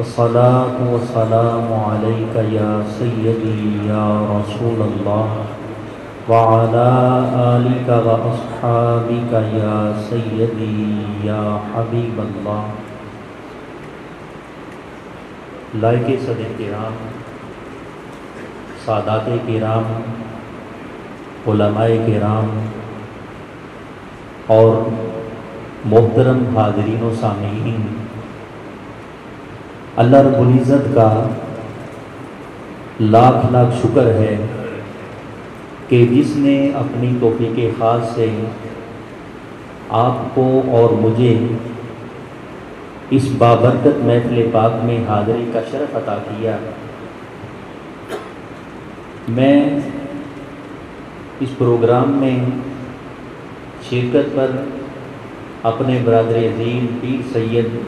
असलात वसलाम या सैदी या रसूल अल्लाह वाला आलिका व असहाबिका या सैदी या हबीब अल्लाह लायक सदर कराम सादात कराम के राम और मोहतरम हाजरीन सामीन अल्लाह रबुल्ज़त का लाख लाख शुक्र है कि जिसने अपनी तोफ़ी के ख़ास से आपको और मुझे इस बाबरकत महफिल पाक में हाज़री का शरफ अता किया। मैं इस प्रोग्राम में शिरकत पर अपने बरदर अजीम पीर सैयद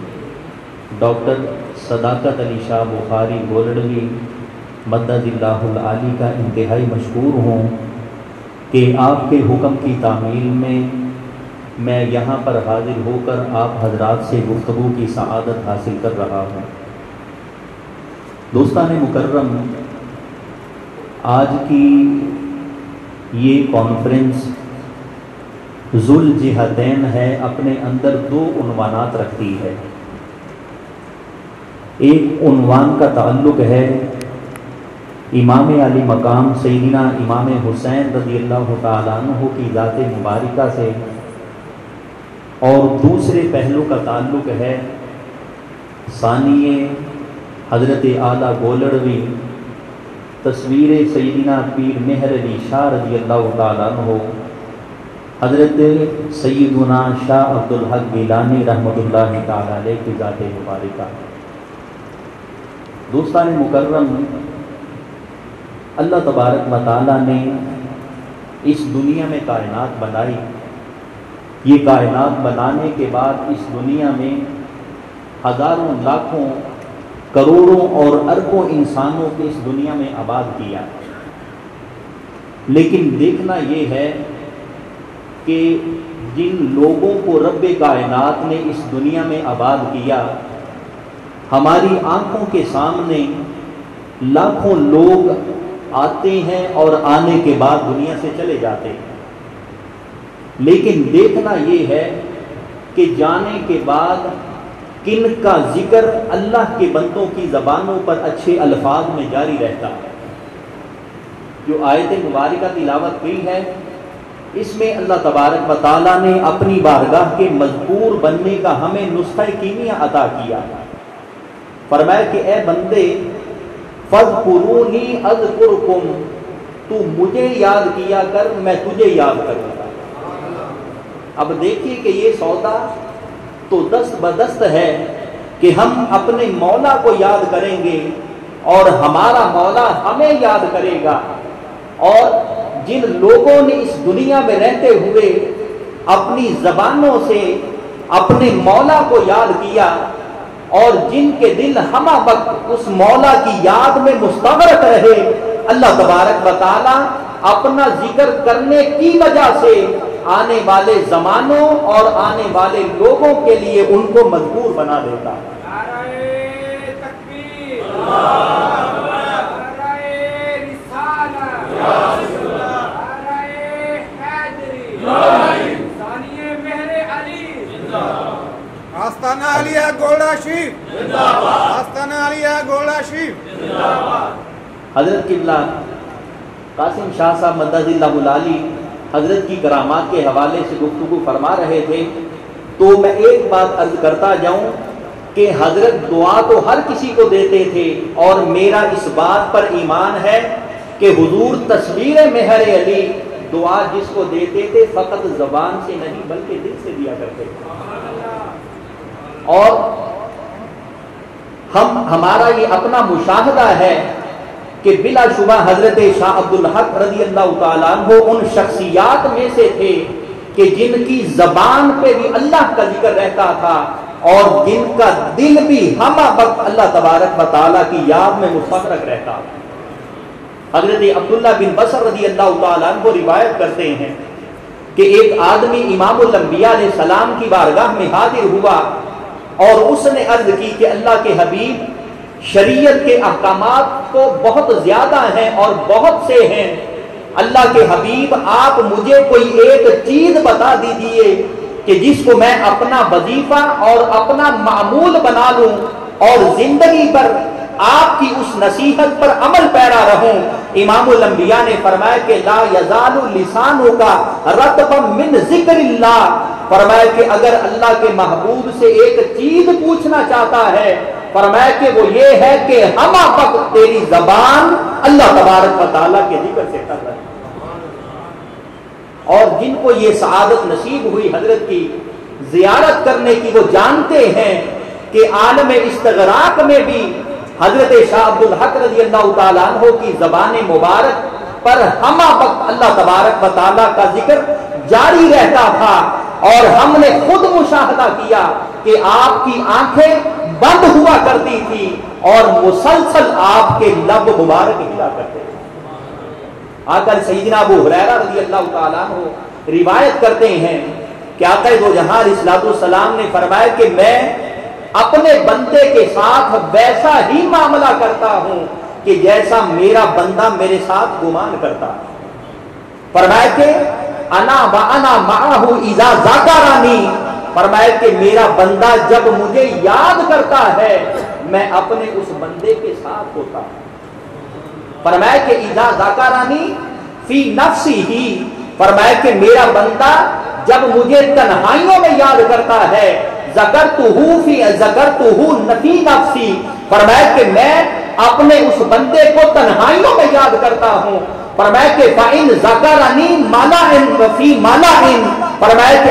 डॉक्टर सदाकत अली शाह बुखारी गोलडवी मददिल्लाली का इंतहाई मशहूर हूँ कि आपके हुक्म की तामील में मैं यहाँ पर हाजिर होकर आप हजरात से गुफ्तु की सआदत हासिल कर रहा हूँ। दोस्तान मुकर्रम, आज की ये कॉन्फ्रेंस जुल जिहादैन है, अपने अंदर दो उनवानात रखती है। एक उनवान का ताल्लुक है। इमाम अली मकाम सैदिना इमाम हुसैन रज़ी अल्लाह तु की ज़ात मुबारका से। और दूसरे पहलू का ताल्लुक है सानिय हज़रत आला गोलड़वी, तस्वीर सैदिना पीर मेहर अली शाह रज़ी अल्लाह हो हज़रत सैदुना शाह अब्दुल हक गिलानी रहमतुल्लाह ताला की ज़ात मुबारका। दोस्तान मुकर्रम। अल्लाह तबारक मताला ने इस दुनिया में कायनात बनाई। ये कायनात बनाने के बाद इस दुनिया में हज़ारों, लाखों, करोड़ों और अरबों इंसानों को इस दुनिया में आबाद किया। लेकिन देखना ये है कि जिन लोगों को रब कायनात ने इस दुनिया में आबाद किया हमारी आँखों के सामने लाखों लोग आते हैं और आने के बाद दुनिया से चले जाते हैं। लेकिन देखना ये है कि जाने के बाद किन का ज़िक्र अल्लाह के बंदों की ज़बानों पर अच्छे अल्फाज में जारी रहता है। जो आयत मुबारक तिलावत हुई है, इसमें अल्लाह तबारक वाली ने अपनी बारगाह के मजबूर बनने का हमें नुस्खा कीमिया अदा किया फरमाया कि, ए बंदे फज कुरूनी अज कुम तू मुझे याद किया कर, मैं तुझे याद करूँगा अब देखिए कि ये सौदा तो दस्त बदस्त है कि हम अपने मौला को याद करेंगे और हमारा मौला हमें याद करेगा। और जिन लोगों ने इस दुनिया में रहते हुए अपनी जबानों से अपने मौला को याद किया और जिनके दिल हमा वक्त उस मौला की याद में मुस्तवरत रहे, अल्लाह तबारक बताला अपना ज़िक्र करने की वजह से आने वाले जमानों और आने वाले लोगों के लिए उनको मजबूर बना देता। है आस्थाना आलिया गोड़ा शीफ आस्थाना आलिया गोड़ा शीफ हज़रत किबला कासिम शाह साहब मदजिल्लाली हज़रत की करामात के हवाले से गुफ्तु फरमा रहे थे। तो मैं एक बात अर्ज़ करता जाऊँ कि हज़रत दुआ तो हर किसी को देते थे और मेरा इस बात पर ईमान है कि हुजूर तस्वीर मेहर अली दुआ जिसको देते थे, फकत जबान से नहीं, बल्कि दिल से दिया करते थे। और हम, हमारा ये अपना मुशाहदा है कि बिलाशुबा हज़रत शाह अब्दुल हक रज़ी अल्लाह उन शख्सियात में से थे कि जिनकी जबान पे भी अल्लाह का ज़िक्र रहता था और जिनका दिल भी हम वक्त अल्लाह तबारक वाली की याद में मुफरक रहता हज़रत अब्दुल्ला बिन बसर रज़ी अल्लाह रिवायत करते हैं कि एक आदमी इमामबिया सलाम की बारगाह में हाजिर हुआ और उसने अर्ज़ की कि अल्लाह के हबीब, शरीयत के अहकाम तो बहुत ज़्यादा हैं और बहुत से हैं। अल्लाह के हबीब, आप मुझे कोई एक चीज़ बता दीजिए कि जिसको मैं अपना वजीफा और अपना मामूल बना लूँ और ज़िंदगी पर आपकी उस नसीहत पर अमल पैरा रहूँ। इमाम ने फरमाया कि ला यजालु लिसानु का रतबम मिन जिक्रिल्लाह। फरमाया कि अगर अल्लाह के महबूब से एक चीज़ पूछना चाहता है, फरमाया कि वो ये है कि हम वक्त तेरी जबान अल्लाह तबारक ताला के ज़िक्र से कर रहे और जिनको ये सआदत नसीब हुई हज़रत की जियारत करने की, वो जानते हैं कि आलम इस्तगराक में भी हज़रत शाह अब्दुल हक रज़ी अल्लाह तु की जबान मुबारक पर हम वक्त अल्लाह तबारक वाली का ज़िक्र जारी रहता था। और हमने खुद मुशाहदा किया कि आपकी आँखें बंद हुआ करती थी और मुसलसल आपके लब मुबारक हिला करते थे। आकर सईदना अबू हुरैरा रज़ी अल्लाह हो रिवायत करते हैं कि आकर दो जहाँ सलाम ने फरमाया कि मैं अपने बंदे के साथ वैसा ही मामला करता हूँ कि जैसा मेरा बंदा मेरे साथ गुमान करता फरमाया के अना कि मेरा बंदा जब मुझे याद करता है, मैं अपने उस बंदे के साथ होता। फरमाया कि इजा जाकारानी फ़ी नफसी ही। फरमाया कि मेरा बंदा जब मुझे तन्हाइयों में याद करता है जकर तू फ़ी जकर तू नफी नफसी। फरमाया कि मैं अपने उस बंदे को तन्हाइयों में याद करता हूँ। फरमाया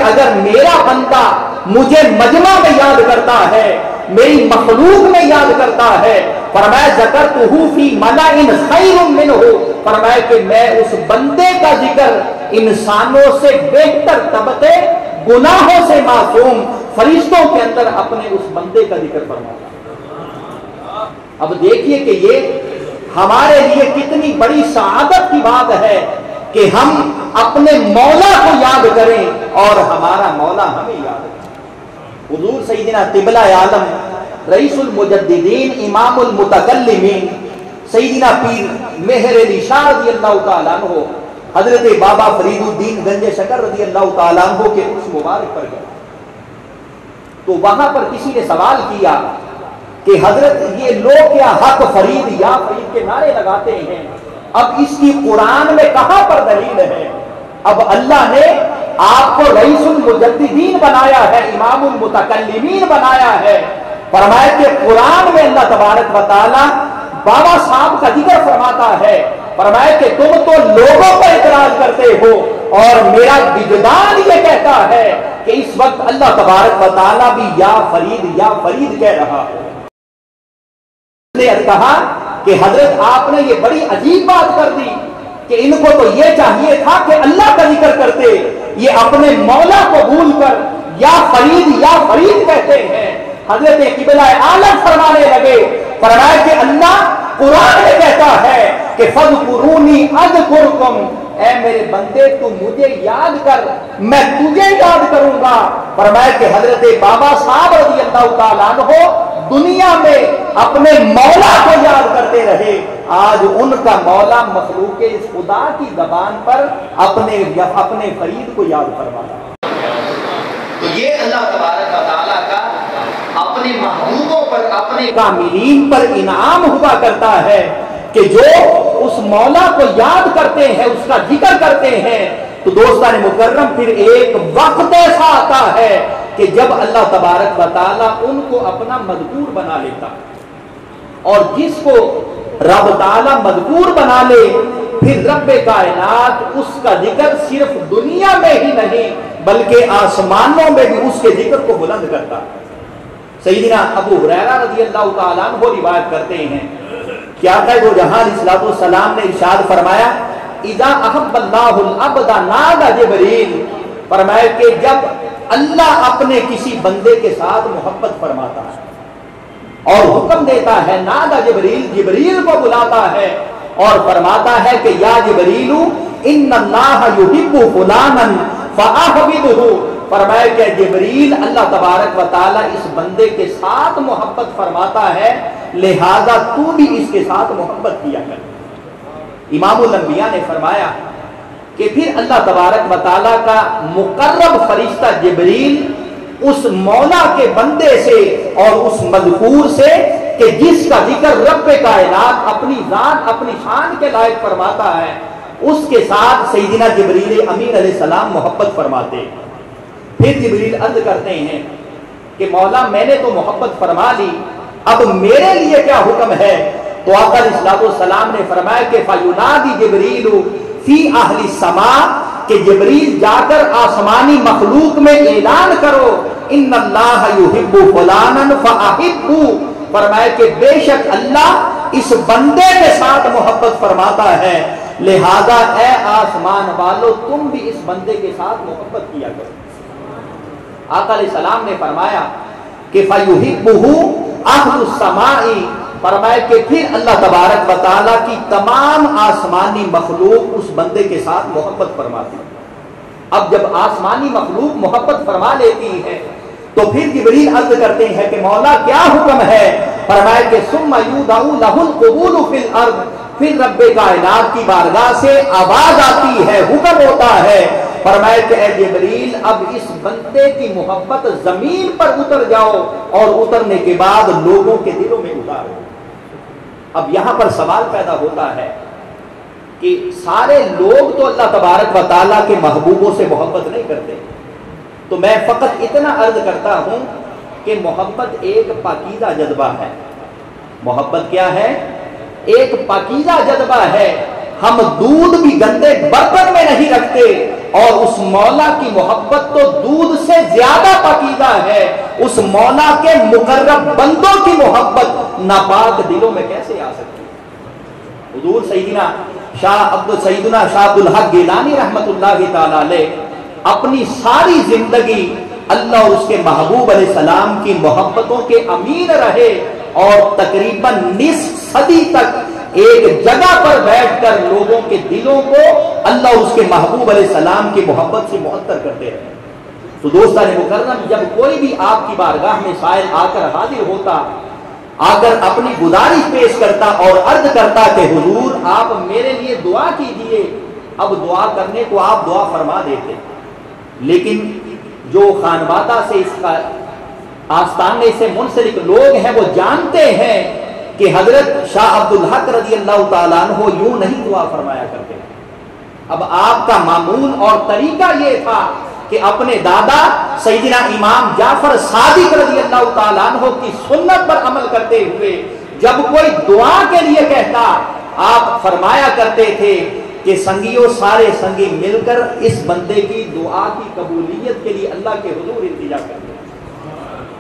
अगर मेरा बंदा मुझे मजमा में याद करता है, मेरी मखलूक में याद करता है, फरमाया जकर तू फ़ी माला इन खैर हो फरमाया कि मैं उस बंदे का ज़िक्र इंसानों से बेहतर तबके, गुनाहों से मासूम फरिश्तों के अंदर अपने उस बंदे का ज़िक्र फरमाता। अब देखिए कि ये हमारे लिए कितनी बड़ी शहादत की बात है कि हम अपने मौला को याद करें और हमारा मौला हमें याद करें। हजूर सईदिना तिबला आलम, रईसुल मुजद्दीन इमामुल मुतकल्लिमीन, सईदिना पीर मेहर शाह रज़ी अल्लाह हो हज़रत बाबा फरीदुद्दीन गंजे शकर रज़ी अल्लाह हो के उस मुबारक पर गया तो वहाँ पर किसी ने सवाल किया कि हज़रत ये लोग क्या हक फरीद या फरीद के नारे लगाते हैं। अब इसकी कुरान में कहाँ पर दलील है? अब अल्लाह ने आपको रईसुल मुजद्दीन बनाया है, इमामुल मुतकल्लिमीन बनाया है। फरमाया कि कुरान में अल्लाह तबारक बताला बाबा साहब का ज़िक्र फरमाता है। फरमाया कि तुम तो लोगों पर इतराज करते हो और मेरा विजदान ये कहता है कि इस वक्त अल्लाह तबारक बताला भी या फरीद या फरीद कह रहा है। ने कहा कि हज़रत, आपने ये बड़ी अजीब बात कर दी कि इनको तो ये चाहिए था कि अल्लाह का ज़िक्र करते, ये अपने मौला को भूल कर या फरीद या फरीद कहते हैं। हज़रत किबला आलम फरमाने लगे फरमाया कि अल्लाह कुरान में कहता है कि फज कुरूनी अद कुरकुम ए मेरे बंदे, तू मुझे याद कर, मैं तुझे याद करूँगा। फरमाया कि हज़रत बाबा साहब रज़ी अल्लाह हो दुनिया में अपने मौला को याद करते रहे। आज उनका मौला मखलूक इस खुदा की जबान पर अपने अपने फरीद को याद करवाना तो ये अल्लाह तबारक का अपने महबूबों पर अपने कामिलीन पर इनाम हुआ करता है कि जो उस मौला को याद करते हैं उसका ज़िक्र करते हैं। तो दोस्तान मुकर्रम फिर एक वक्त ऐसा आता है कि जब अल्लाह तबारक बताला उनको अपना मजबूर बना लेता और जिसको रब ताला मजबूर बना ले, फिर रब कायनात उसका ज़िक्र सिर्फ़ दुनिया में ही नहीं, बल्कि आसमानों में भी उसके ज़िक्र को बुलंद करता। सईदना अबू हुरैरा रज़ी अल्लाह तु रिवायत करते हैं। क्या था वो? जहाँ सलाम ने इरशाद फरमाया इदा अहब्बल्लाहुल नादा जिब्रील। फरमाया कि जब अल्लाह अपने किसी बंदे के साथ मोहब्बत फरमाता है। और हुक्म देता है, नादा जिबरील जिबरील को बुलाता है और फरमाता है कि, या जिबरीलू इन फुलानन जिबरील अल्लाह तबारक व इस बंदे के साथ मोहब्बत फरमाता है, लिहाजा तू भी इसके साथ मोहब्बत किया कर। इमाम ने फरमाया कि फिर अल्लाह तबारक व ताला का मुकर्रब फरिश्ता जिबरील उस मौला के बंदे से और उस मजकूर से कि जिसका ज़िक्र रब कायनात अपनी जान, अपनी शान के लायक फरमाता है, उसके साथ सईदिना जबरील अमीर सलाम मोहब्बत फरमाते फिर जबरील अर्ज़ करते हैं कि मौला, मैंने तो मोहब्बत फरमा ली, अब मेरे लिए क्या हुक्म है? तो आकर सलाम ने फरमाया कि फायुनादी जबरील फ़ी आहली समा, कि जबरील जाकर आसमानी मखलूक में ऐलान करो इन फरमाए कि बेशक अल्लाह इस बंदे के साथ मोहब्बत फरमाता है, लिहाजा ए आसमान वालो, तुम भी इस बंदे के साथ मोहब्बत किया करो। आका सलाम ने फरमाया कि फयुहिबहू समाई फरमाए कि फिर अल्लाह तबारक बताला की तमाम आसमानी मखलूक उस बंदे के साथ मोहब्बत फरमाती अब जब आसमानी मखलूक मोहब्बत फरमा लेती है तो फिर जिबरील अर्ज़ करते हैं कि मौला, क्या हुक्म है? फरमाए कि सुम लहुल कबूल फिल अर्द फिर रब कायनात की बारगाह से आवाज़ आती है, हुक्म होता है। फरमाए कि अब इस बंदे की मोहब्बत ज़मीन पर उतर जाओ और उतरने के बाद लोगों के दिलों में उतारो। अब यहाँ पर सवाल पैदा होता है कि सारे लोग तो अल्लाह तबारक वाली के महबूबों से मोहब्बत नहीं करते। तो मैं फकत इतना अर्ज़ करता हूँ कि मोहब्बत एक पाकिजा जज्बा है। मोहब्बत क्या है? एक पाकिजा जज्बा है। हम दूध भी गंदे बर्तन में नहीं रखते। और उस मौला की मोहब्बत तो दूध से ज़्यादा पकीदा है। उस मौला के मुकर्रब बंदों की मोहब्बत नापाक दिलों में कैसे आ सकती है? हजूर सईदना शाह अब्दुल सईदना शाह अब्दुल हक गिलानी रहमत अपनी सारी ज़िंदगी अल्लाह उसके महबूब सलाम की मोहब्बतों के अमीर रहे और तकरीबन निस सदी तक एक जगह पर बैठकर लोगों के दिलों को अल्लाह उसके महबूब सलाम की मोहब्बत से मुहत्तर करते रहे तो दोस्ता मुकर्रम, जब कोई भी आपकी बारगाह में शायद आकर हाजिर होता, आकर अपनी गुजारिश पेश करता और अर्ज़ करता कि, हुजूर, आप मेरे लिए दुआ कीजिए। अब दुआ करने को आप दुआ फरमा देते लेकिन जो खानबाता से इसका आस्थाने से मुंसलिक लोग हैं, वो जानते हैं कि हज़रत शाह अब्दुल हक रज़ी अल्लाह हो यूँ नहीं दुआ फरमाया करते। अब आपका मामूल और तरीका ये था कि अपने दादा सईदिना इमाम जाफ़र सादिक रज़ी अल्लाह हो की सुन्नत पर अमल करते हुए, जब कोई दुआ के लिए कहता, आप फरमाया करते थे कि संगियों, सारे संगी मिलकर इस बंदे की दुआ की कबूलियत के लिए अल्लाह के हजूर इंतज़ार करते।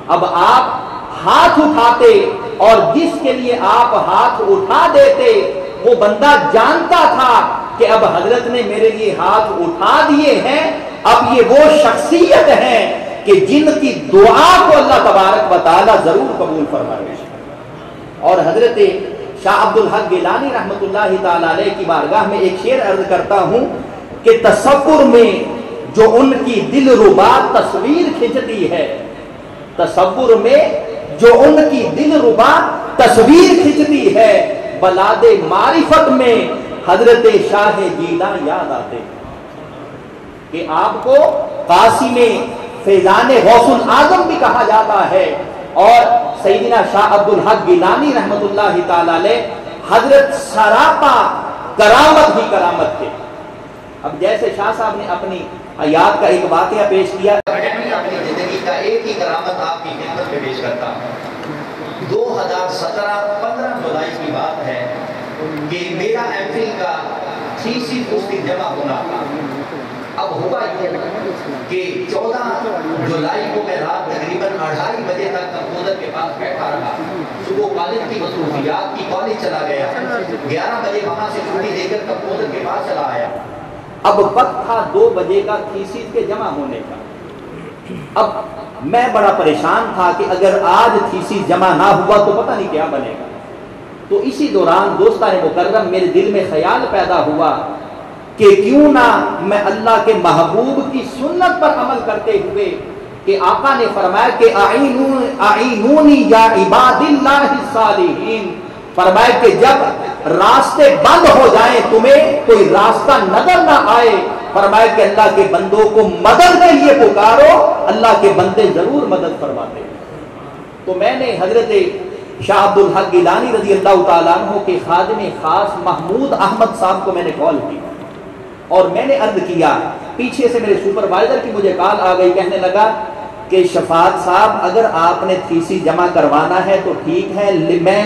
अब आप हाथ उठाते और जिसके लिए आप हाथ उठा देते, वो बंदा जानता था कि अब हज़रत ने मेरे लिए हाथ उठा दिए हैं। अब ये वो शख्सियत है कि जिनकी दुआ को अल्लाह तबारक बताला ज़रूर कबूल फरमाए। और हज़रत शाह अब्दुल हक गिलानी रहमत की बारगाह में एक शेर अर्ज़ करता हूँ कि तस्वुर में जो उनकी दिल रुबा तस्वीर खिंचती है तस्वुर में जो उनकी दिल रुबा तस्वीर खिंचती है, बलादे मारिफत में हज़रत शाह जीला याद आते कि आपको काशी में फैजान गौसुल आज़म भी कहा जाता है, और सईदना शाह अब्दुल हक गिलानी ताला हज़रत सरापा करामत ही करामत थे। अब जैसे शाह साहब ने अपनी हयात का एक वाक्य पेश किया। ज़िंदगी का एक ही करामत आपकी पेश करता हूँ दो हज़ार सत्रह पंद्रह जुलाई की बात है, कि मेरा एमफिल का थीसिस उस दिन जमा होना था। अब हुआ यूँ कि चौदह जुलाई को मैं रात तकरीबन अढ़ाई बजे तक कंपोजर के पास बैठा रहा। सुबह कॉलेज की मसरूफियात की कॉलेज चला गया। ग्यारह बजे वहाँ से छुट्टी देकर कंपोजर के पास चला आया। अब वक्त था दो बजे का थीसिस के जमा होने का। अब मैं बड़ा परेशान था कि अगर आज थीसिस जमा ना हुआ तो पता नहीं क्या बनेगा। तो इसी दौरान दोस्ता मुकर्रम मेरे दिल में ख्याल पैदा हुआ कि क्यों ना मैं अल्लाह के महबूब की सुन्नत पर अमल करते हुए कि आका ने फरमाया कि आईनूनी या इबादिल्लाहिन फरमाया कि जब रास्ते बंद हो जाए तुम्हें, कोई रास्ता नज़र ना आए फरमाया कि अल्लाह के बंदों को मदद के लिए पुकारो, अल्लाह के बंदे ज़रूर मदद फरमाते। तो मैंने हज़रत शाह अब्दुल हक गिलानी रज़ी अल्लाह तु के खादम खास महमूद अहमद साहब को मैंने कॉल की और मैंने अर्ज़ किया, पीछे से मेरे सुपरवाइजर की मुझे कॉल आ गई, कहने लगा कि शफात साहब, अगर आपने थीसी जमा करवाना है तो ठीक है मैं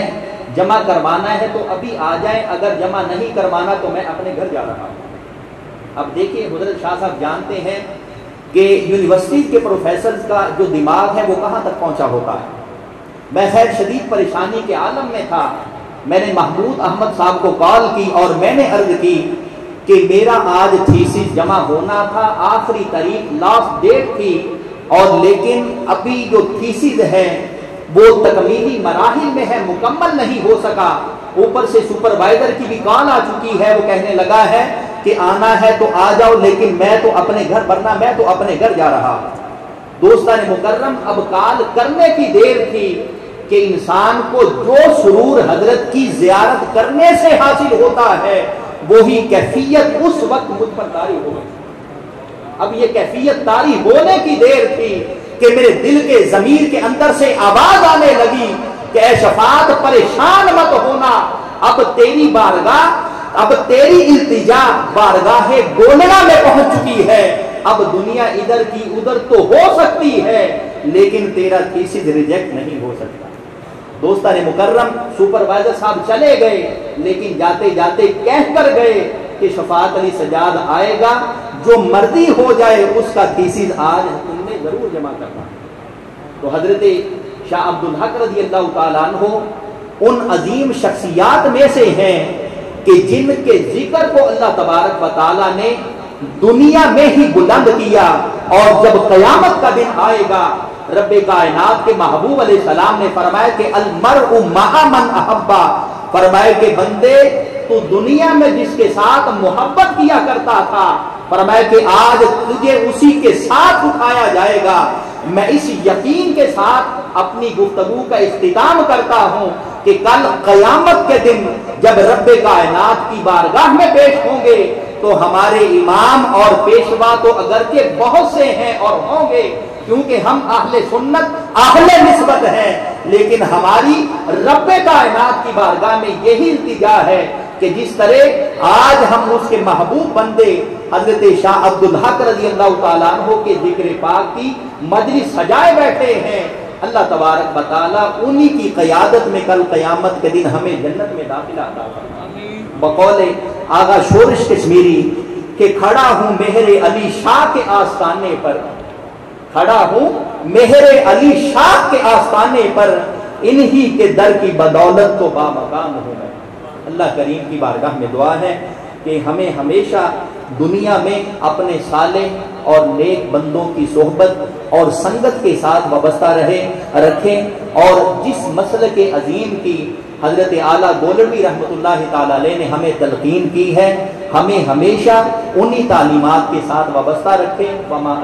जमा करवाना है तो अभी आ जाए, अगर जमा नहीं करवाना तो मैं अपने घर जा रहा हूँ। अब देखिए, हज़रत शाह साहब जानते हैं कि यूनिवर्सिटी के प्रोफेसर का जो दिमाग है, वो कहाँ तक पहुँचा होता है? मैं खैर शदीद परेशानी के आलम में था। मैंने महमूद अहमद साहब को कॉल की और मैंने अर्ज़ की कि मेरा आज थीसिस जमा होना था, आखिरी तारीख लास्ट डेट थी, और लेकिन अभी जो थीसिस है, वो तकमीली मराहल में है, मुकम्मल नहीं हो सका। ऊपर से सुपरवाइजर की भी कॉल आ चुकी है, वो कहने लगा है कि आना है तो आ जाओ, लेकिन मैं तो अपने घर वरना मैं तो अपने घर जा रहा। दोस्ता ने मुकर्रम, अब कॉल करने की देर थी कि इंसान को जो सुरूर हज़रत की जियारत करने से हासिल होता है, वही कैफियत उस वक्त मुझ पर तारी हो गई। अब ये कैफियत तारी होने की देर थी कि मेरे दिल के जमीर के अंदर से आवाज़ आने लगी कि शफात, परेशान मत होना। अब तेरी बारगाह अब तेरी इल्तिजा बारगाह गोलना में पहुँच चुकी है। अब दुनिया इधर की उधर तो हो सकती है, लेकिन तेरा थीसिस रिजेक्ट नहीं हो सकता। दोस्ता ने मुकर्रम सुपरवाइजर साहब चले गए, लेकिन जाते जाते कह कर गए कि शफात अली सजाद आएगा। जो मर्ज़ी हो जाए, उसका थीसिस आज तुमने ज़रूर जमा करना तो हज़रत शाह अब्दुल हक रज़ी अल्लाह हो उन अजीम शख्सियात में से हैं कि जिनके ज़िक्र को अल्लाह तबारक वाली ने दुनिया में ही बुलंद किया और जब कयामत का दिन आएगा रब कायनात के महबूब सलाम ने फरमाया कि अलमर महामन अहब्बा फरमाए के बंदे, तू दुनिया में जिसके साथ मोहब्बत किया करता था फरमाए कि आज तुझे उसी के साथ उठाया जाएगा। मैं इस यकीन के साथ अपनी गुफ्तगु का इख्तिताम करता हूँ कि कल कयामत के दिन जब रब कायनात की बारगाह में पेश होंगे तो हमारे इमाम और पेशवा तो अगरचे बहुत से हैं और होंगे, क्योंकि हम आहले सुन्नत आहले निस्बत हैं। लेकिन हमारी रब कायनात की बारगाह में यही इल्तिजा है कि जिस तरह आज हम उसके महबूब बंदे, हज़रत शाह अब्दुल हक रज़ी अल्लाह के ज़िक्र पाक की मजलिस सजाए बैठे हैं अल्लाह तबारक बताला उन्हीं की कयादत में कल कयामत के दिन हमें जन्नत में दाखिला बकौल आगा शोरश कश्मीरी के खड़ा हूँ मेहरे अली शाह के आस्थाने पर। खड़ा हूँ मेहरे अली शाह के आस्थाने पर। इन्हीं के दर की बदौलत तो बामकाम हूँ मैं अल्लाह करीम की बारगाह में दुआ है कि हमें हमेशा दुनिया में अपने साले और नेक बंदों की सोहबत और संगत के साथ वाबस्ता रहे, रखें। और जिस मसल के अजीम की हज़रत आला गोलवी रहमत ने हमें तलकीन की है, हमें हमेशा उन्हीं तालीमत के साथ वाबस्ता रखें। वमा